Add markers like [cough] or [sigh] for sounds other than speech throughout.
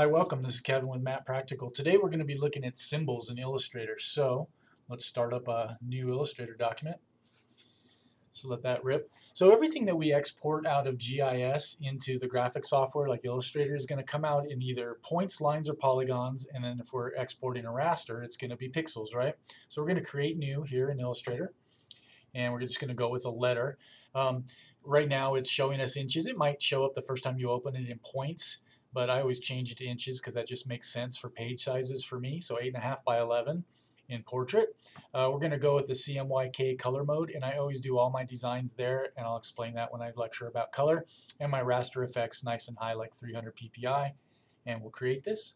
Hi, welcome. This is Kevin with Map Practical. Today we're going to be looking at symbols in Illustrator. So let's start up a new Illustrator document. So let that rip. So everything that we export out of GIS into the graphic software like Illustrator is going to come out in either points, lines, or polygons. And then if we're exporting a raster, it's going to be pixels, right? So we're going to create new here in Illustrator. And we're just going to go with a letter. Um, right now it's showing us inches. It might show up the first time you open it in points but I always change it to inches because that just makes sense for page sizes for me. So 8.5 by 11 in portrait. Uh, we're going to go with the CMYK color mode, and I always do all my designs there, and I'll explain that when I lecture about color. And my raster effects nice and high, like 300 ppi, and we'll create this.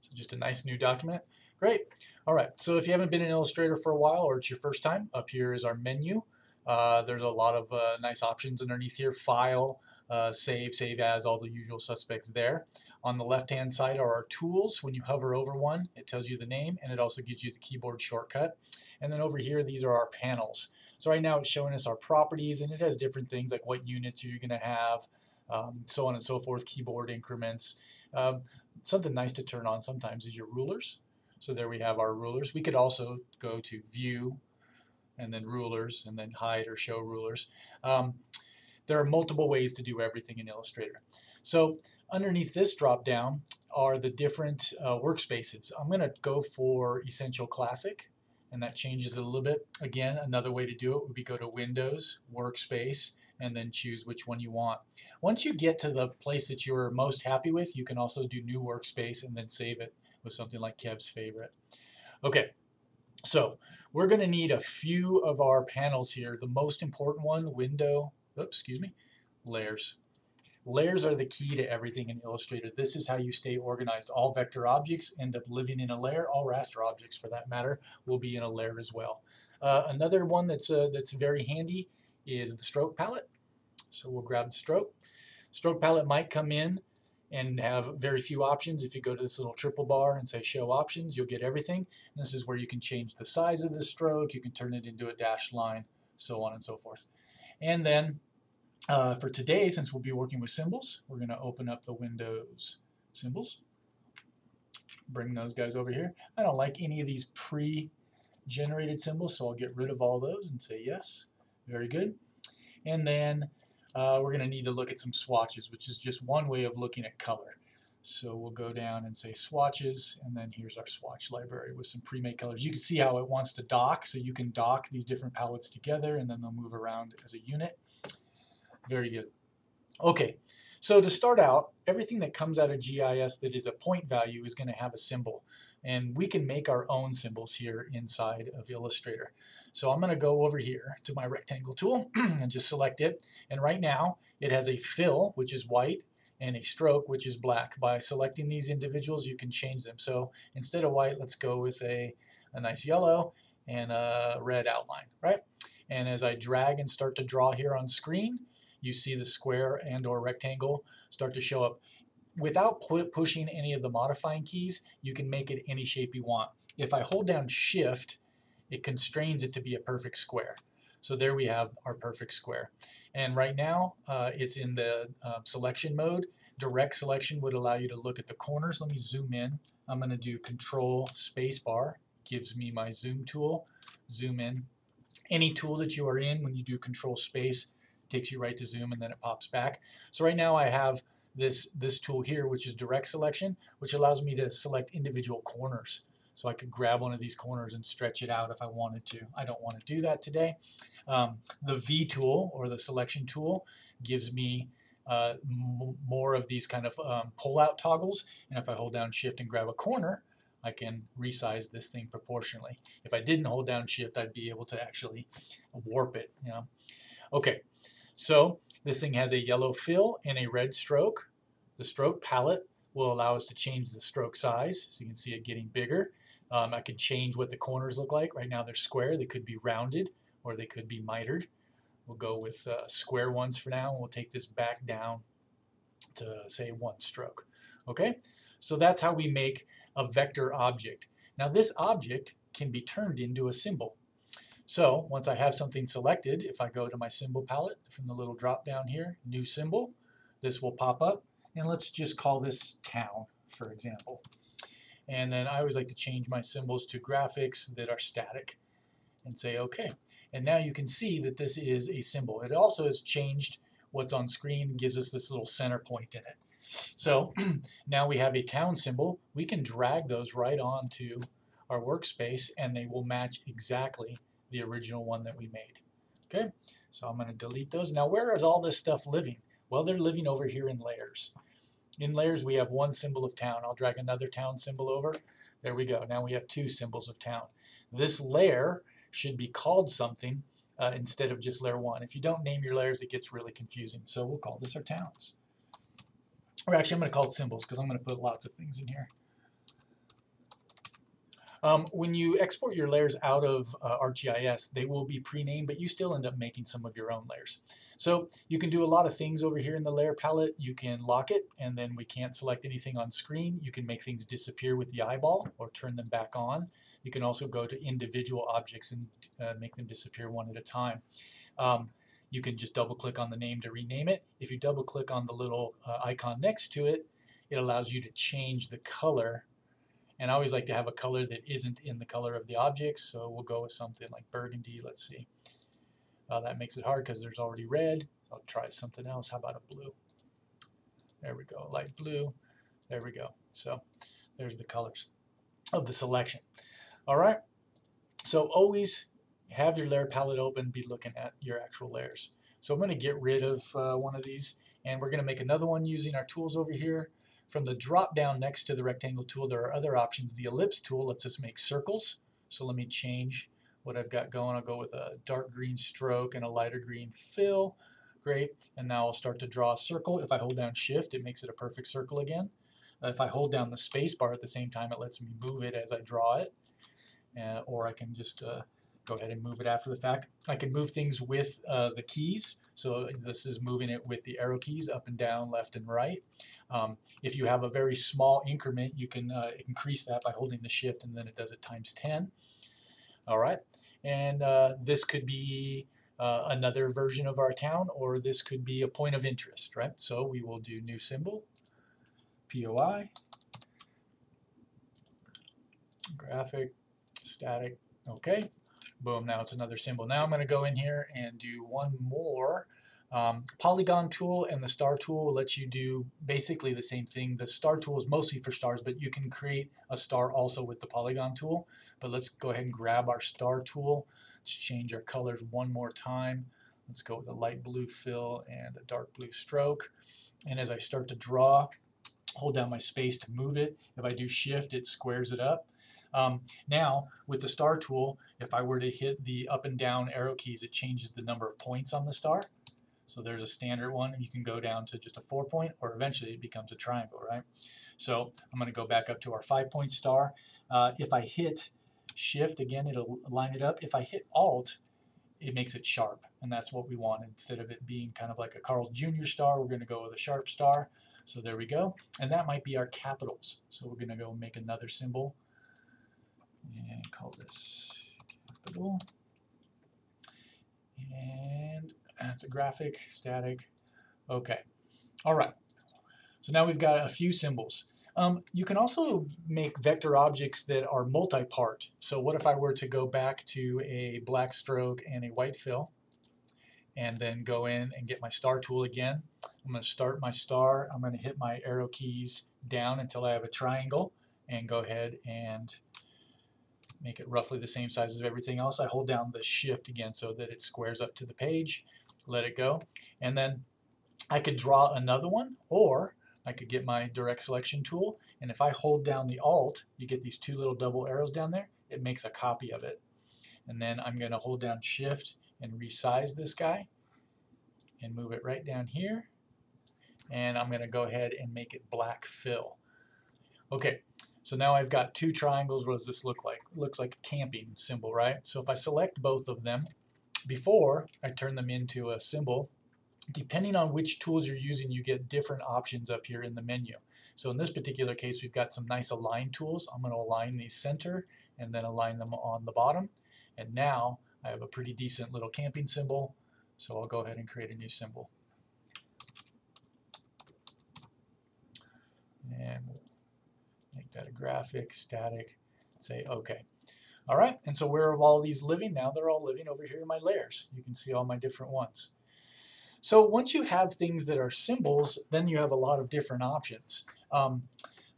So just a nice new document. Great. All right, so if you haven't been in Illustrator for a while, or it's your first time, up here is our menu. Uh, there's a lot of uh, nice options underneath here. File, uh, save, save as, all the usual suspects there. On the left hand side are our tools. When you hover over one, it tells you the name and it also gives you the keyboard shortcut. And then over here, these are our panels. So right now it's showing us our properties and it has different things like what units you're going to have, um, so on and so forth, keyboard increments. Um, something nice to turn on sometimes is your rulers. So there we have our rulers. We could also go to view and then rulers and then hide or show rulers. Um, there are multiple ways to do everything in Illustrator. So underneath this drop down are the different uh, workspaces. I'm going to go for Essential Classic and that changes it a little bit. Again, another way to do it would be go to Windows, Workspace, and then choose which one you want. Once you get to the place that you're most happy with, you can also do New Workspace and then save it with something like Kev's Favorite. Okay, so we're going to need a few of our panels here. The most important one, Window, oops, excuse me, layers. Layers are the key to everything in Illustrator. This is how you stay organized. All vector objects end up living in a layer. All raster objects, for that matter, will be in a layer as well. Uh, another one that's, uh, that's very handy is the stroke palette. So we'll grab the stroke. Stroke palette might come in and have very few options. If you go to this little triple bar and say show options, you'll get everything. And this is where you can change the size of the stroke, you can turn it into a dashed line, so on and so forth. And then uh, for today, since we'll be working with symbols, we're going to open up the Windows symbols. Bring those guys over here. I don't like any of these pre-generated symbols, so I'll get rid of all those and say yes. Very good. And then uh, we're going to need to look at some swatches, which is just one way of looking at color. So we'll go down and say swatches, and then here's our swatch library with some pre-made colors. You can see how it wants to dock, so you can dock these different palettes together, and then they'll move around as a unit. Very good. Okay, so to start out, everything that comes out of GIS that is a point value is going to have a symbol. And we can make our own symbols here inside of Illustrator. So I'm going to go over here to my rectangle tool [clears throat] and just select it. And right now, it has a fill, which is white, and a stroke, which is black. By selecting these individuals, you can change them. So instead of white, let's go with a, a nice yellow and a red outline, right? And as I drag and start to draw here on screen, you see the square and or rectangle start to show up. Without pu pushing any of the modifying keys, you can make it any shape you want. If I hold down shift, it constrains it to be a perfect square. So there we have our perfect square. And right now, uh, it's in the uh, selection mode. Direct selection would allow you to look at the corners. Let me zoom in. I'm going to do Control Spacebar, gives me my zoom tool. Zoom in. Any tool that you are in, when you do Control Space, takes you right to zoom and then it pops back. So right now I have this, this tool here, which is direct selection, which allows me to select individual corners. So I could grab one of these corners and stretch it out if I wanted to. I don't want to do that today. Um, the V tool or the selection tool gives me uh, more of these kind of um, pull-out toggles. And if I hold down shift and grab a corner, I can resize this thing proportionally. If I didn't hold down shift, I'd be able to actually warp it. You know? Okay, so this thing has a yellow fill and a red stroke. The stroke palette will allow us to change the stroke size. So you can see it getting bigger. Um, I can change what the corners look like. Right now they're square. They could be rounded or they could be mitered. We'll go with uh, square ones for now. And we'll take this back down to say one stroke. Okay, so that's how we make a vector object. Now this object can be turned into a symbol. So once I have something selected, if I go to my symbol palette from the little drop down here, new symbol, this will pop up and let's just call this town, for example. And then I always like to change my symbols to graphics that are static and say OK. And now you can see that this is a symbol. It also has changed what's on screen, gives us this little center point in it. So [clears throat] now we have a town symbol. We can drag those right onto our workspace and they will match exactly the original one that we made. Okay, so I'm going to delete those. Now where is all this stuff living? Well, they're living over here in layers. In layers, we have one symbol of town. I'll drag another town symbol over. There we go. Now we have two symbols of town. This layer should be called something uh, instead of just layer one. If you don't name your layers, it gets really confusing. So we'll call this our towns. Or actually, I'm going to call it symbols because I'm going to put lots of things in here. Um, when you export your layers out of uh, ArcGIS, they will be pre-named, but you still end up making some of your own layers. So you can do a lot of things over here in the layer palette. You can lock it, and then we can't select anything on screen. You can make things disappear with the eyeball or turn them back on. You can also go to individual objects and uh, make them disappear one at a time. Um, you can just double click on the name to rename it. If you double click on the little uh, icon next to it, it allows you to change the color and I always like to have a color that isn't in the color of the object, so we'll go with something like burgundy. Let's see. Uh, that makes it hard because there's already red. I'll try something else. How about a blue? There we go, light blue. There we go. So there's the colors of the selection. All right. So always have your layer palette open, be looking at your actual layers. So I'm going to get rid of uh, one of these, and we're going to make another one using our tools over here. From the drop down next to the rectangle tool, there are other options. The ellipse tool lets us make circles. So let me change what I've got going. I'll go with a dark green stroke and a lighter green fill. Great. And now I'll start to draw a circle. If I hold down shift, it makes it a perfect circle again. If I hold down the space bar at the same time, it lets me move it as I draw it. Uh, or I can just uh, go ahead and move it after the fact. I can move things with uh, the keys. So this is moving it with the arrow keys up and down, left and right. Um, if you have a very small increment, you can uh, increase that by holding the shift and then it does it times 10. All right. And uh, this could be uh, another version of our town or this could be a point of interest, right? So we will do new symbol, POI, graphic, static, okay. Boom, now it's another symbol. Now I'm going to go in here and do one more. Um, polygon tool and the star tool lets you do basically the same thing. The star tool is mostly for stars, but you can create a star also with the polygon tool. But let's go ahead and grab our star tool. Let's change our colors one more time. Let's go with a light blue fill and a dark blue stroke. And as I start to draw, hold down my space to move it. If I do shift, it squares it up. Um, now, with the star tool, if I were to hit the up and down arrow keys, it changes the number of points on the star. So there's a standard one. You can go down to just a four point, or eventually it becomes a triangle, right? So I'm going to go back up to our five point star. Uh, if I hit shift, again, it'll line it up. If I hit alt, it makes it sharp, and that's what we want. Instead of it being kind of like a Carl Jr. star, we're going to go with a sharp star. So there we go. And that might be our capitals. So we're going to go make another symbol and call this capital. And that's a graphic, static. Okay. All right. So now we've got a few symbols. Um, you can also make vector objects that are multi-part. So what if I were to go back to a black stroke and a white fill and then go in and get my star tool again. I'm going to start my star. I'm going to hit my arrow keys down until I have a triangle and go ahead and make it roughly the same size as everything else. I hold down the shift again so that it squares up to the page, let it go, and then I could draw another one or I could get my direct selection tool and if I hold down the alt you get these two little double arrows down there it makes a copy of it and then I'm going to hold down shift and resize this guy and move it right down here and I'm going to go ahead and make it black fill okay so now I've got two triangles. What does this look like? It looks like a camping symbol, right? So if I select both of them, before I turn them into a symbol, depending on which tools you're using, you get different options up here in the menu. So in this particular case, we've got some nice align tools. I'm going to align these center and then align them on the bottom. And now I have a pretty decent little camping symbol. So I'll go ahead and create a new symbol. That a graphic, static, say OK. All right, and so where are all these living? Now they're all living over here in my layers. You can see all my different ones. So once you have things that are symbols, then you have a lot of different options. Um,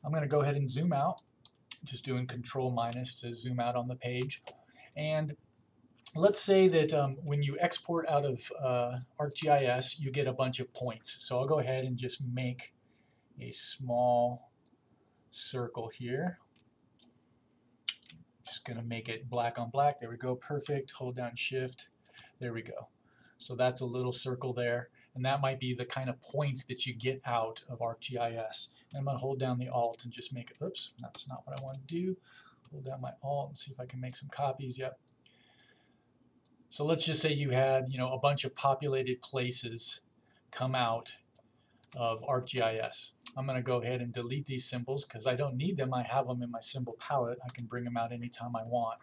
I'm going to go ahead and zoom out, just doing control minus to zoom out on the page. And let's say that um, when you export out of uh, ArcGIS, you get a bunch of points. So I'll go ahead and just make a small circle here. Just going to make it black on black. There we go. Perfect. Hold down shift. There we go. So that's a little circle there. And that might be the kind of points that you get out of ArcGIS. And I'm going to hold down the Alt and just make it, oops, that's not what I want to do. Hold down my Alt and see if I can make some copies. Yep, so let's just say you had, you know, a bunch of populated places come out of ArcGIS. I'm going to go ahead and delete these symbols because I don't need them. I have them in my symbol palette. I can bring them out anytime I want.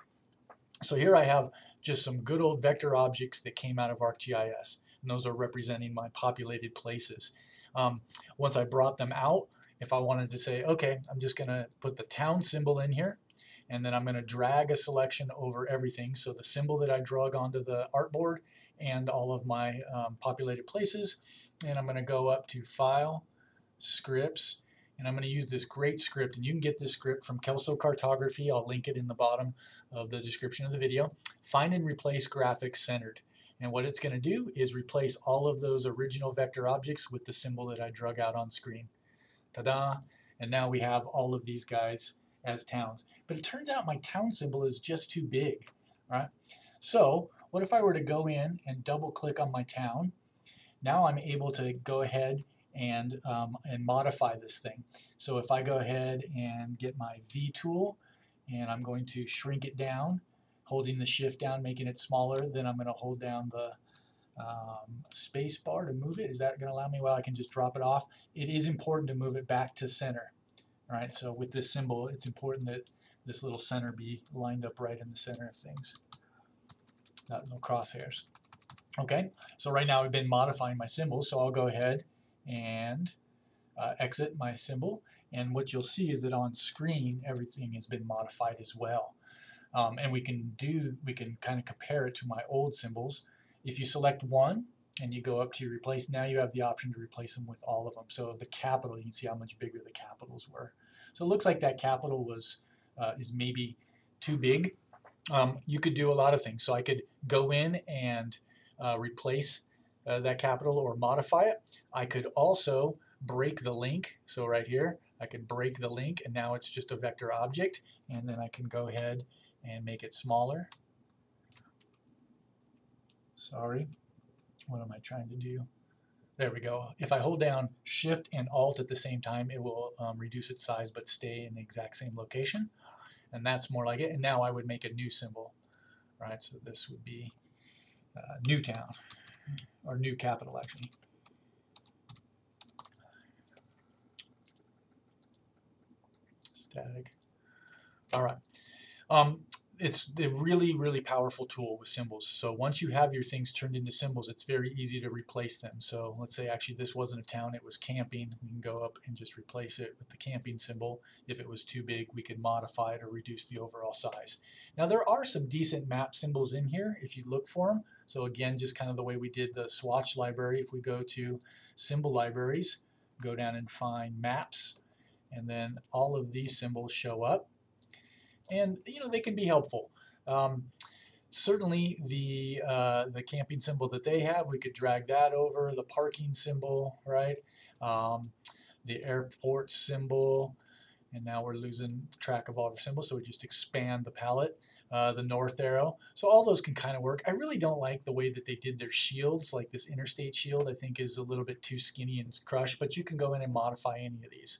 So here I have just some good old vector objects that came out of ArcGIS. And those are representing my populated places. Um, once I brought them out, if I wanted to say, okay, I'm just going to put the town symbol in here, and then I'm going to drag a selection over everything. So the symbol that I drug onto the artboard and all of my um, populated places. And I'm going to go up to File, Scripts, and I'm going to use this great script. And you can get this script from Kelso Cartography. I'll link it in the bottom of the description of the video. Find and replace graphics centered. And what it's going to do is replace all of those original vector objects with the symbol that I drug out on screen. Ta-da! And now we have all of these guys as towns. But it turns out my town symbol is just too big, right? So what if I were to go in and double click on my town? Now I'm able to go ahead and, um, and modify this thing. So if I go ahead and get my V tool and I'm going to shrink it down, holding the shift down, making it smaller, then I'm going to hold down the um, space bar to move it. Is that going to allow me? Well, I can just drop it off. It is important to move it back to center. All right, so with this symbol, it's important that this little center be lined up right in the center of things. Not no crosshairs. Okay, so right now I've been modifying my symbols, so I'll go ahead and uh, exit my symbol. And what you'll see is that on screen, everything has been modified as well. Um, and we can do, we can kind of compare it to my old symbols. If you select one and you go up to replace, now you have the option to replace them with all of them. So the capital, you can see how much bigger the capitals were. So it looks like that capital was uh, is maybe too big. Um, you could do a lot of things. So I could go in and uh, replace uh, that capital or modify it. I could also break the link. So right here, I could break the link and now it's just a vector object. And then I can go ahead and make it smaller. Sorry, what am I trying to do? There we go. If I hold down Shift and Alt at the same time, it will um, reduce its size but stay in the exact same location. And that's more like it. And now I would make a new symbol. Right, so this would be uh, Newtown, or New Capital actually. Static. All right. Um, it's a really, really powerful tool with symbols. So once you have your things turned into symbols, it's very easy to replace them. So let's say actually this wasn't a town, it was camping. We can go up and just replace it with the camping symbol. If it was too big, we could modify it or reduce the overall size. Now there are some decent map symbols in here if you look for them. So again, just kind of the way we did the swatch library, if we go to symbol libraries, go down and find maps, and then all of these symbols show up and you know they can be helpful. Um, certainly the uh, the camping symbol that they have, we could drag that over. The parking symbol, right? Um, the airport symbol, and now we're losing track of all of our symbols, so we just expand the palette. Uh, the north arrow. So all those can kind of work. I really don't like the way that they did their shields, like this interstate shield I think is a little bit too skinny and crushed, but you can go in and modify any of these.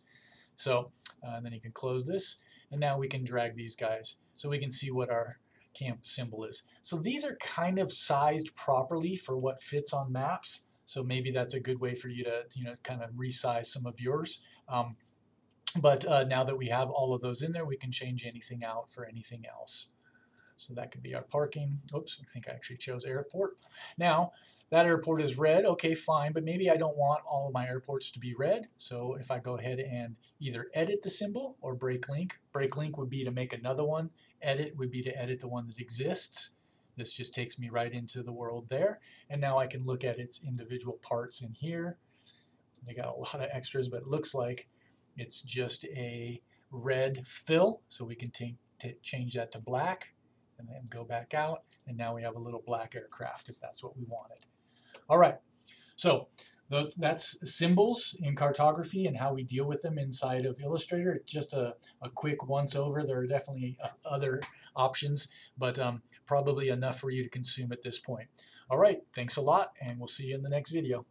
So uh, and then you can close this. And now we can drag these guys so we can see what our camp symbol is. So these are kind of sized properly for what fits on maps. So maybe that's a good way for you to, you know, kind of resize some of yours. Um, but uh, now that we have all of those in there, we can change anything out for anything else. So that could be our parking. Oops, I think I actually chose airport. Now, that airport is red, okay, fine, but maybe I don't want all of my airports to be red. So if I go ahead and either edit the symbol or break link, break link would be to make another one, edit would be to edit the one that exists. This just takes me right into the world there. And now I can look at its individual parts in here. They got a lot of extras, but it looks like it's just a red fill. So we can change that to black and then go back out. And now we have a little black aircraft if that's what we wanted. All right, so that's symbols in cartography and how we deal with them inside of Illustrator. Just a, a quick once over. There are definitely uh, other options, but um, probably enough for you to consume at this point. All right, thanks a lot, and we'll see you in the next video.